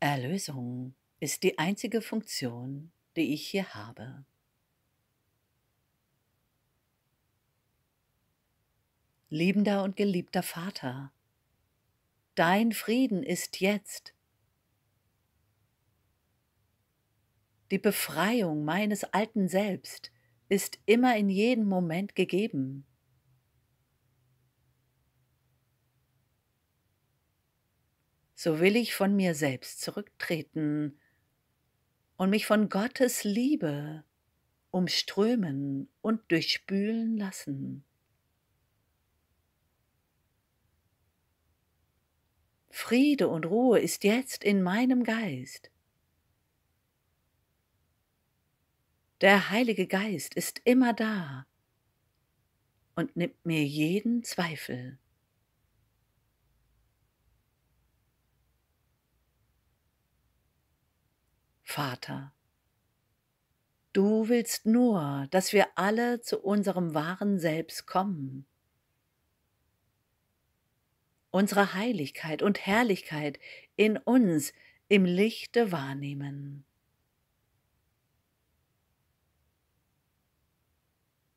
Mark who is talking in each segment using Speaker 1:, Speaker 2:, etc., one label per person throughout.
Speaker 1: Erlösung ist die einzige Funktion, die ich hier habe. Liebender und geliebter Vater, dein Frieden ist jetzt. Die Befreiung meines alten Selbst ist immer in jedem Moment gegeben. So will ich von mir selbst zurücktreten und mich von Gottes Liebe umströmen und durchspülen lassen. Friede und Ruhe ist jetzt in meinem Geist. Der Heilige Geist ist immer da und nimmt mir jeden Zweifel. Vater, du willst nur, dass wir alle zu unserem wahren Selbst kommen unsere Heiligkeit und Herrlichkeit in uns im Lichte wahrnehmen.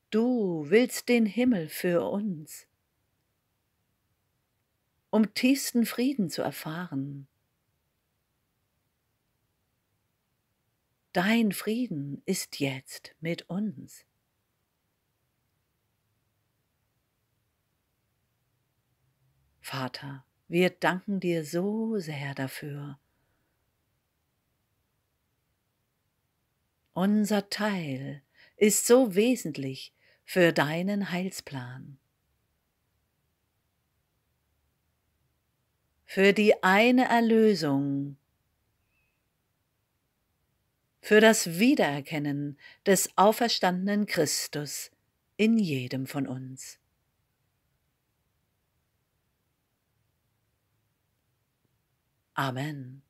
Speaker 1: Du willst den Himmel für uns, um tiefsten Frieden zu erfahren. Dein Frieden ist jetzt mit uns. Vater, wir danken dir so sehr dafür. Unser Teil ist so wesentlich für deinen Heilsplan. Für die eine Erlösung, für das Wiedererkennen des auferstandenen Christus in jedem von uns. Amen.